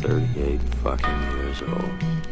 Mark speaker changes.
Speaker 1: 38 fucking years old.